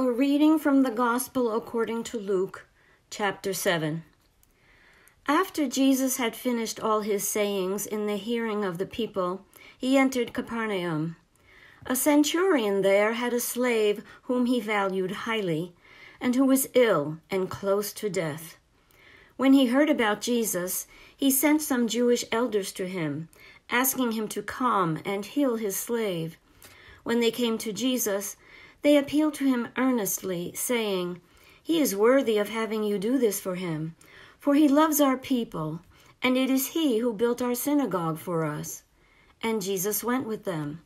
A reading from the Gospel according to Luke, chapter 7. After Jesus had finished all his sayings in the hearing of the people, he entered Capernaum. A centurion there had a slave whom he valued highly, and who was ill and close to death. When he heard about Jesus, he sent some Jewish elders to him, asking him to come and heal his slave. When they came to Jesus, they appealed to him earnestly, saying, He is worthy of having you do this for him, for he loves our people, and it is he who built our synagogue for us. And Jesus went with them.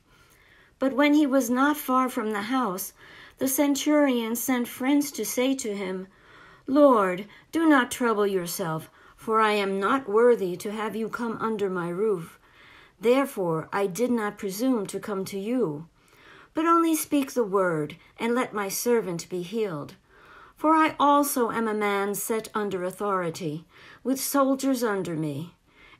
But when he was not far from the house, the centurion sent friends to say to him, Lord, do not trouble yourself, for I am not worthy to have you come under my roof. Therefore I did not presume to come to you. But only speak the word, and let my servant be healed. For I also am a man set under authority, with soldiers under me.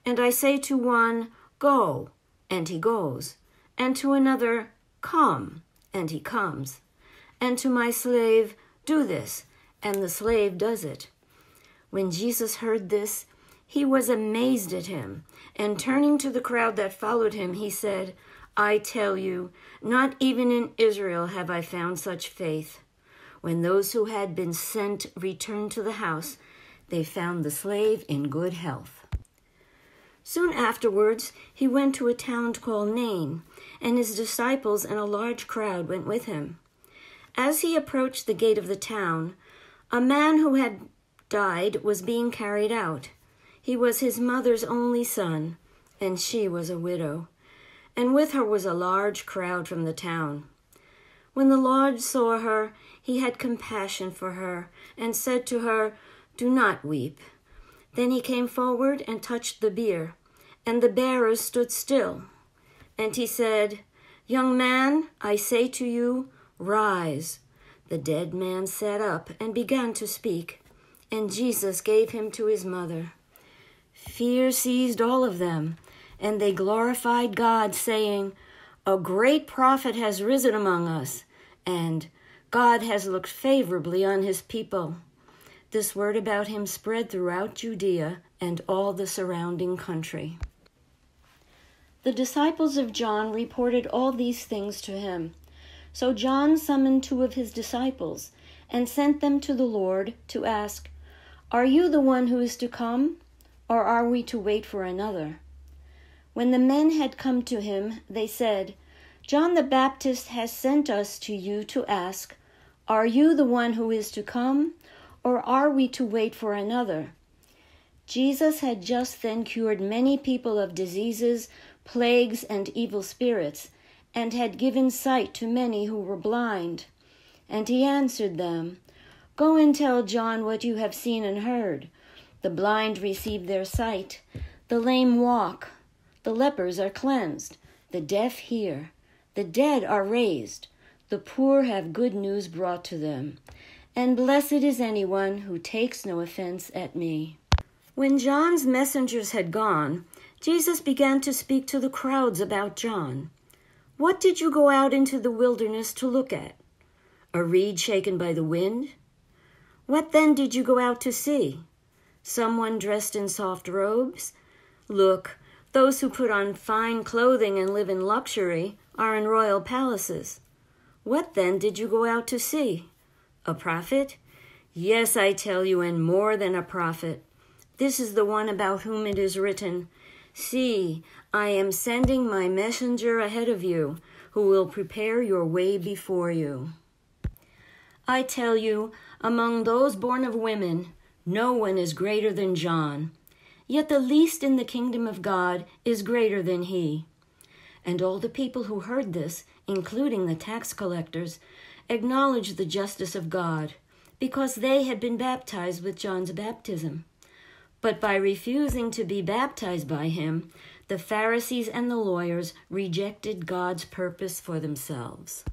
And I say to one, Go, and he goes, and to another, Come, and he comes, and to my slave, Do this, and the slave does it. When Jesus heard this, he was amazed at him, and turning to the crowd that followed him, he said, I tell you, not even in Israel have I found such faith. When those who had been sent returned to the house, they found the slave in good health. Soon afterwards, he went to a town called Nain, and his disciples and a large crowd went with him. As he approached the gate of the town, a man who had died was being carried out. He was his mother's only son, and she was a widow and with her was a large crowd from the town. When the Lord saw her, he had compassion for her, and said to her, Do not weep. Then he came forward and touched the bier, and the bearers stood still. And he said, Young man, I say to you, rise. The dead man sat up and began to speak, and Jesus gave him to his mother. Fear seized all of them and they glorified God, saying, A great prophet has risen among us, and God has looked favorably on his people. This word about him spread throughout Judea and all the surrounding country. The disciples of John reported all these things to him. So John summoned two of his disciples and sent them to the Lord to ask, Are you the one who is to come, or are we to wait for another? When the men had come to him, they said, John the Baptist has sent us to you to ask, Are you the one who is to come, or are we to wait for another? Jesus had just then cured many people of diseases, plagues, and evil spirits, and had given sight to many who were blind. And he answered them, Go and tell John what you have seen and heard. The blind receive their sight, the lame walk the lepers are cleansed, the deaf hear, the dead are raised, the poor have good news brought to them. And blessed is anyone who takes no offense at me. When John's messengers had gone, Jesus began to speak to the crowds about John. What did you go out into the wilderness to look at? A reed shaken by the wind? What then did you go out to see? Someone dressed in soft robes? Look, those who put on fine clothing and live in luxury are in royal palaces. What then did you go out to see? A prophet? Yes, I tell you, and more than a prophet. This is the one about whom it is written See, I am sending my messenger ahead of you, who will prepare your way before you. I tell you, among those born of women, no one is greater than John. Yet the least in the kingdom of God is greater than he. And all the people who heard this, including the tax collectors, acknowledged the justice of God, because they had been baptized with John's baptism. But by refusing to be baptized by him, the Pharisees and the lawyers rejected God's purpose for themselves.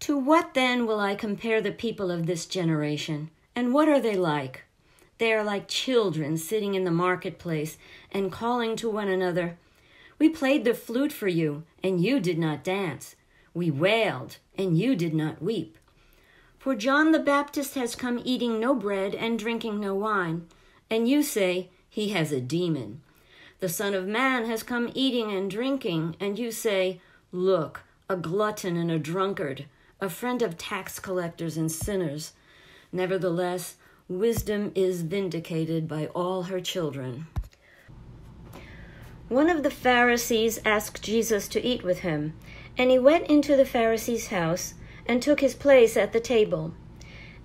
To what then will I compare the people of this generation? And what are they like? They are like children sitting in the marketplace and calling to one another, We played the flute for you, and you did not dance. We wailed, and you did not weep. For John the Baptist has come eating no bread and drinking no wine, and you say, He has a demon. The Son of Man has come eating and drinking, and you say, Look, a glutton and a drunkard, a friend of tax collectors and sinners. Nevertheless, wisdom is vindicated by all her children. One of the Pharisees asked Jesus to eat with him, and he went into the Pharisee's house and took his place at the table.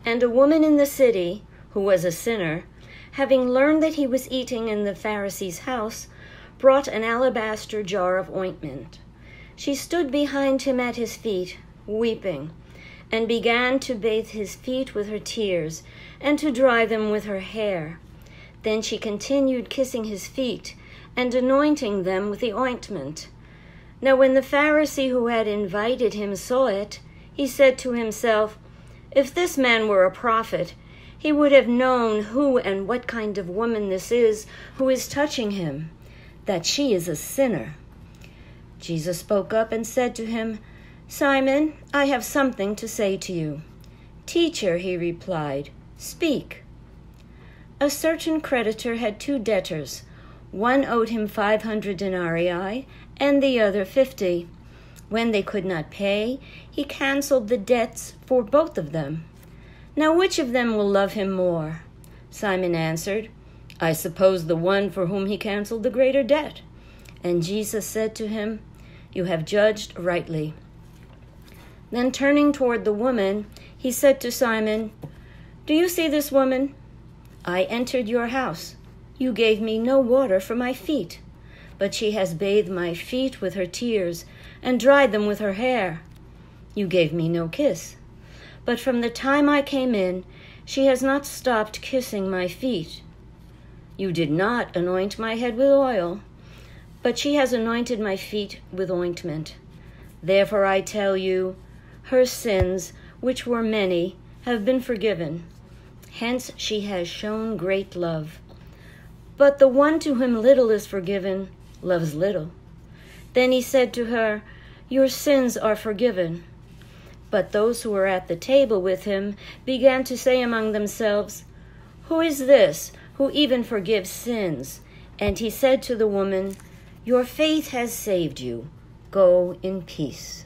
And a woman in the city, who was a sinner, having learned that he was eating in the Pharisee's house, brought an alabaster jar of ointment. She stood behind him at his feet, weeping, and began to bathe his feet with her tears, and to dry them with her hair. Then she continued kissing his feet, and anointing them with the ointment. Now, when the Pharisee who had invited him saw it, he said to himself, If this man were a prophet, he would have known who and what kind of woman this is who is touching him, that she is a sinner. Jesus spoke up and said to him, Simon, I have something to say to you. Teacher, he replied, speak. A certain creditor had two debtors. One owed him five hundred denarii, and the other fifty. When they could not pay, he canceled the debts for both of them. Now, which of them will love him more? Simon answered, I suppose the one for whom he canceled the greater debt. And Jesus said to him, You have judged rightly. Then turning toward the woman, he said to Simon, Do you see this woman? I entered your house. You gave me no water for my feet, but she has bathed my feet with her tears and dried them with her hair. You gave me no kiss. But from the time I came in, she has not stopped kissing my feet. You did not anoint my head with oil, but she has anointed my feet with ointment. Therefore I tell you, her sins, which were many, have been forgiven. Hence she has shown great love. But the one to whom little is forgiven loves little. Then he said to her, your sins are forgiven. But those who were at the table with him began to say among themselves, Who is this who even forgives sins? And he said to the woman, Your faith has saved you. Go in peace.